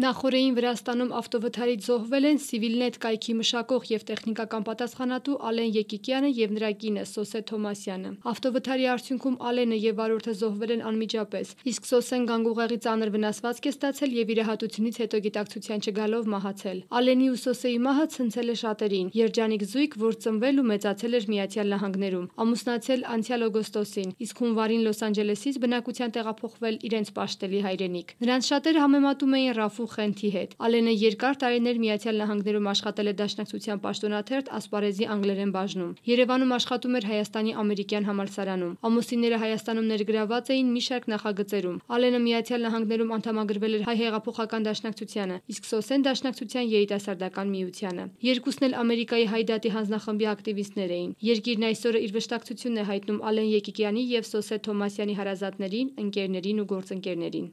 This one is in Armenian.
Նախօրեին Վրաստանում ավտովթարից զոհվել են Civilnet կայքի մշակող եւ տեխնիկական պատասխանատու Ալեն Եկիկյանը եւ նրա կինը Սոսե Թոմասյանը։ Ավտովթարի արդյունքում Ալենը եւ վարորդը զոհվել են անմիջապես, իսկ Սոսեն գանգուղեղի ծանր վնասվածք է ստացել եւ իրահատությունից հետո գիտակցության չգալով մահացել։ Ալենի ու Սոսեի մահը ցնցել է շատերին։ Երջանիկ զույգ, որ ծնվել ու մեծացել էր Միացյալ Նահանգներում, ամուսնացել անցյալ օգոստոսին, իսկ հունվարին Լոս Անջելեսից բնակության տեղափոխվել իրենց պաշտելի հայրենիք։ Նրանց շատերը համեմատում էին Ռաֆու Խենթի հետ։ Ալենը երկար տարիներ Միացյալ Նահանգներում աշխատել է Դաշնակցության պաշտոնաթերթ Ասպարեզի անգլերեն բաժնում։ Երևանում աշխատում էր Հայաստանի ամերիկյան համալսարանում։ Ամուսինները Հայաստանում ներգրաված էին մի շարք նախագծերում։ Ալենը Միացյալ Նահանգներում անդամագրվել էր Հայ հեղափոխական դաշնակցությանը, իսկ Սոսեն Դաշնակցության երիտասարդական միությանը։ Երկուսն էլ Ամերիկայի Հայ դատի հանձնախմբի ակտիվիստներ էին։ Երկիրն այսօր իր վշտակցությունն է հայտնում Ալեն Եկիկյանի եւ Սոսե Թոմասյանի հարազատներին, ընկերներին ու գործընկերներին։